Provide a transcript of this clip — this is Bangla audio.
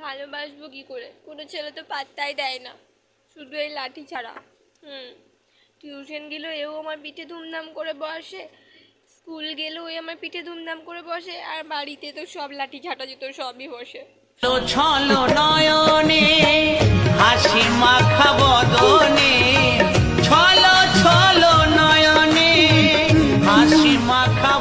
ভালোবাসবো কী করে? কোনো ছেলে তো পাত্তাই দেয় না। শুধু এই লাঠি ছাড়া। হুম। টিউশন গেলেও এও আমার পিঠে ধুমধাম করে বসে। স্কুল গেলেও ওই আমার পিঠে ধুমধাম করে বসে। আর বাড়িতে তো সব লাঠি ছাটা যেত সবই বসে। ছলো নয়নে, হাসি মাখা বদনে। ছলো ছলো নয়নে, হাসি মাখা